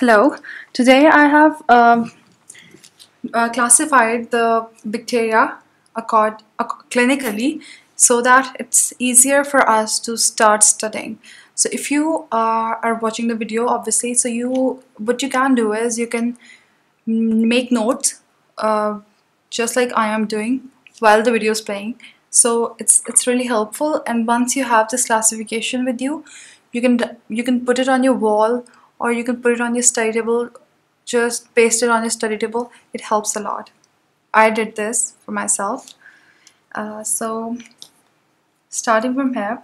Hello. Today I have um, uh, classified the bacteria accord, ac- clinically so that it's easier for us to start studying. So if you are, are watching the video, obviously, so you what you can do is you can make notes uh, just like I am doing while the video is playing. So it's it's really helpful. And once you have this classification with you, you can you can put it on your wall or you can put it on your study table. Just paste it on your study table. It helps a lot. I did this for myself. Uh, so starting from here,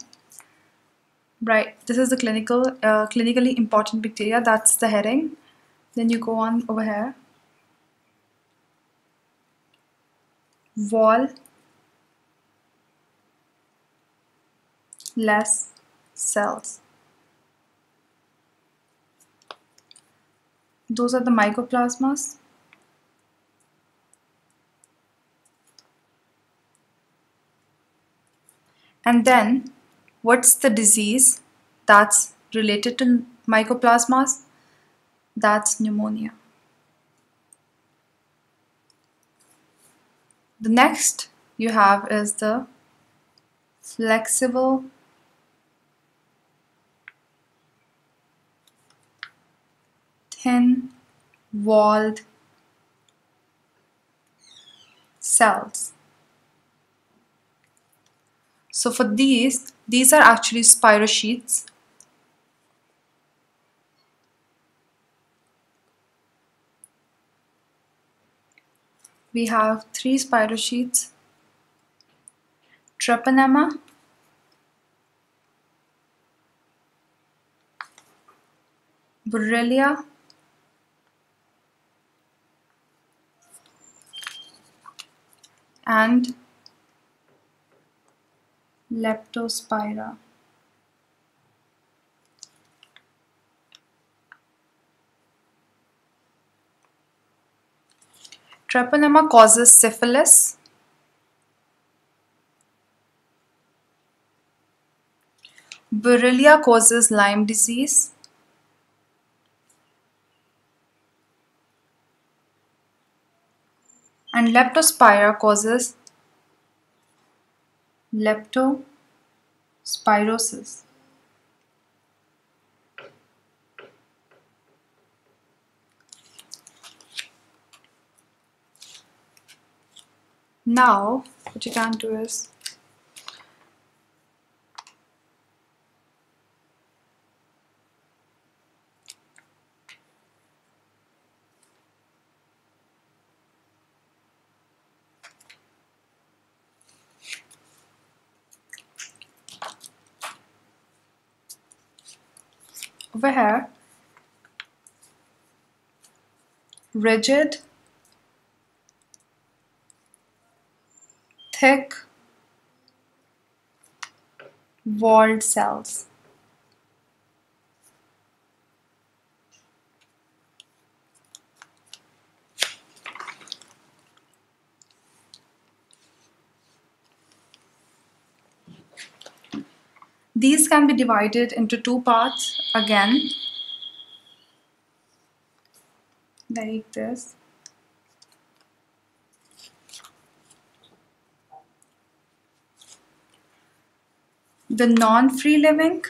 right? This is the clinical uh, clinically important bacteria. That's the heading. Then you go on over here. Wall less cells. Those are the mycoplasmas. And then, what's the disease that's related to mycoplasmas? That's pneumonia. The next you have is the flexible thin walled cells. So for these, these are actually spirochetes. We have three spirochetes. Treponema, Borrelia, and Leptospira. Treponema causes syphilis. Borrelia causes Lyme disease. And Leptospira causes leptospirosis. Now, what you can do is over here rigid thick walled cells these can be divided into two parts again. Like this. The non-free living.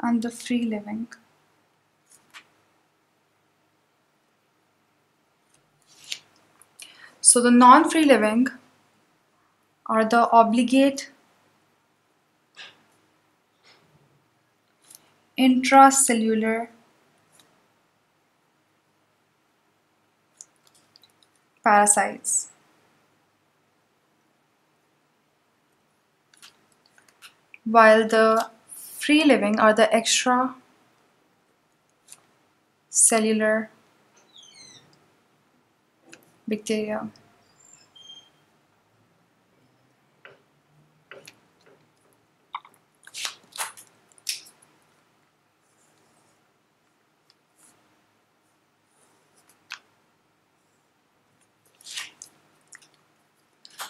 And the free living So the non-free living are the obligate intracellular parasites. While the free living are the extra cellular bacteria.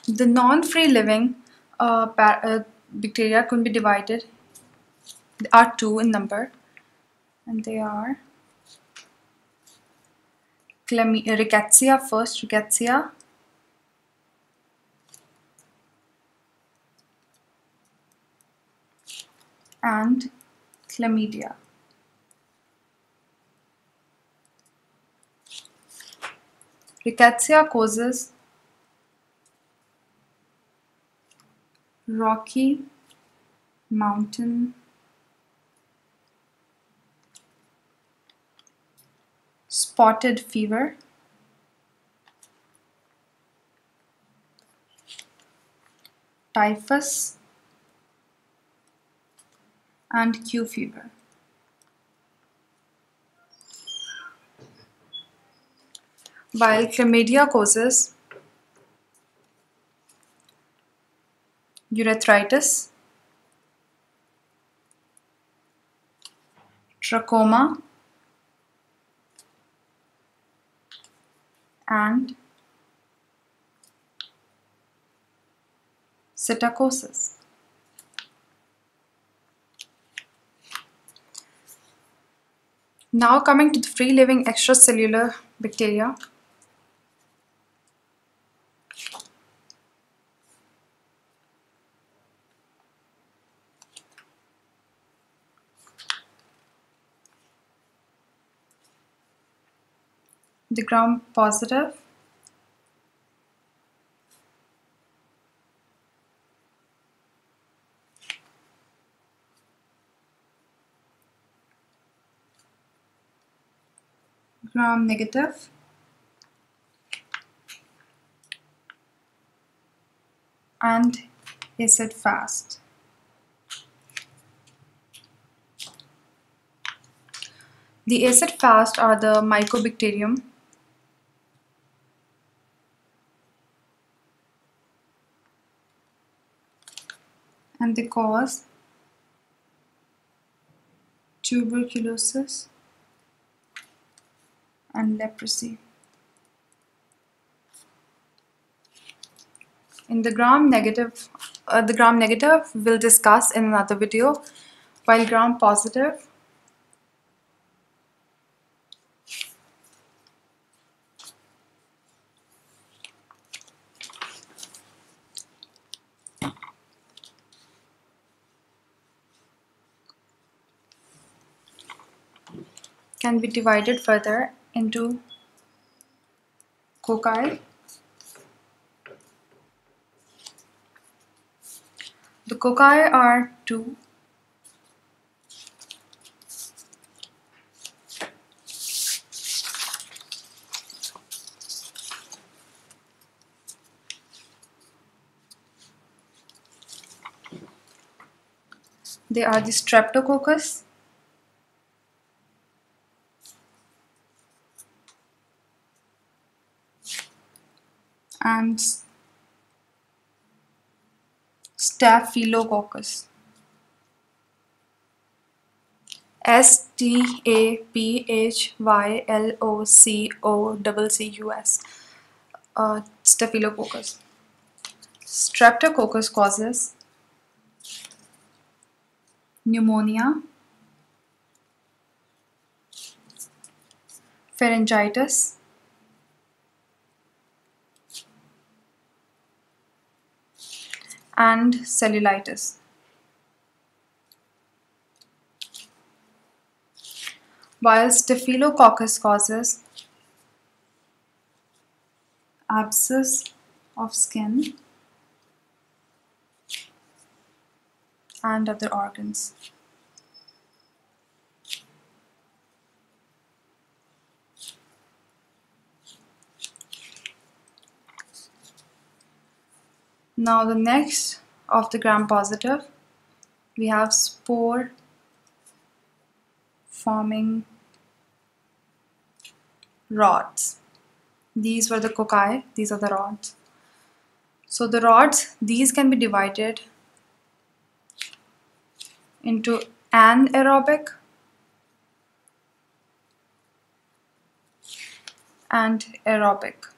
The non-free living uh, uh, bacteria can be divided, are two in number, and they are Rickettsia first, Rickettsia, and Chlamydia. Rickettsia causes Rocky Mountain. Spotted fever. Typhus. And Q fever. While chlamydia causes urethritis, trachoma, and psittacosis. Now coming to the free-living extracellular bacteria. The gram positive. Gram negative. And acid fast. The acid fast are the mycobacterium they cause tuberculosis. And leprosy. In the gram negative, uh, the gram negative we'll discuss in another video, while gram positive can be divided further into cocci. The cocci are two They are the Streptococcus and Staphylococcus. S T A P H Y L O C O C C U S. Uh, Staphylococcus. Streptococcus causes pneumonia, pharyngitis, and cellulitis. While Staphylococcus causes abscess of skin and other organs. Now the next of the gram positive, we have spore forming rods. These were the cocci, these are the rods. So the rods, these can be divided into anaerobic and aerobic.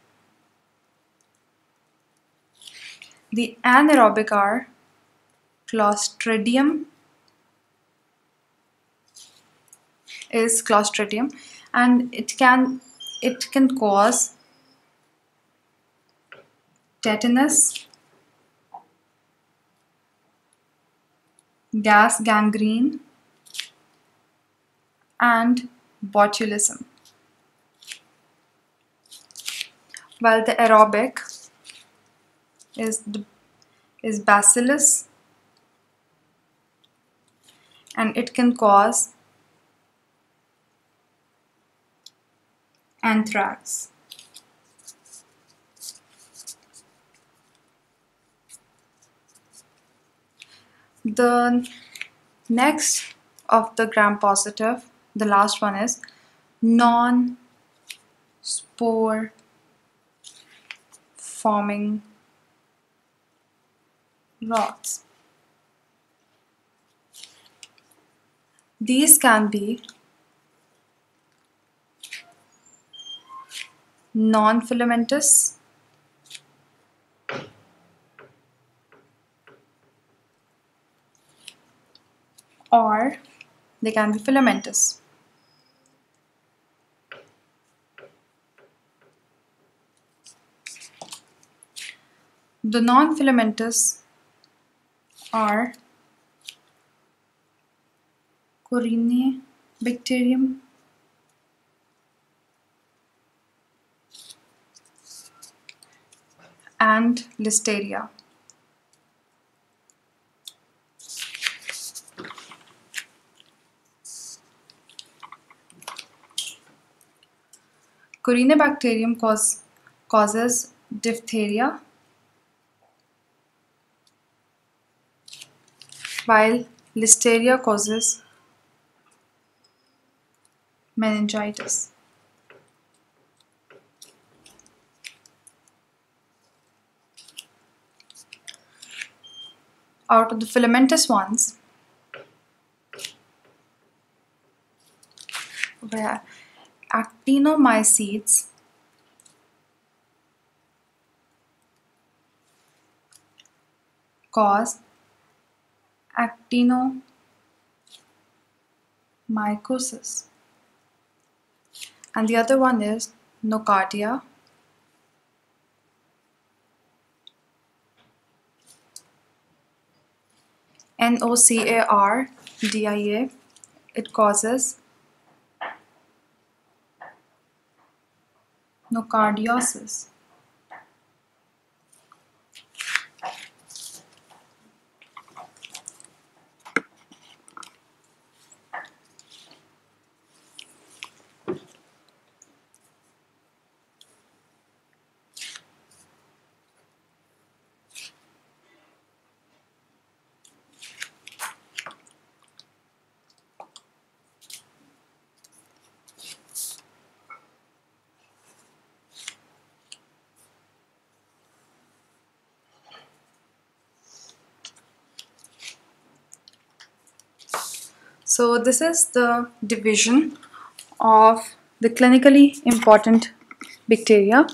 The anaerobic are Clostridium is Clostridium and it can it can cause tetanus, gas gangrene and botulism. While the aerobic is is bacillus and it can cause anthrax. The next of the gram positive, the last one is non-spore forming rods. These can be non-filamentous or they can be filamentous. The non-filamentous are Corynebacterium, and Listeria. Corynebacterium cause, causes diphtheria while Listeria causes meningitis. Out of the filamentous ones, where actinomycetes cause actinomycosis and the other one is nocardia. N-O-C-A-R-D-I-A it causes nocardiosis So this is the division of the clinically important bacteria.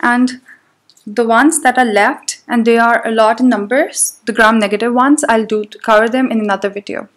And the ones that are left, and they are a lot in numbers, the gram negative ones, I'll do cover them in another video.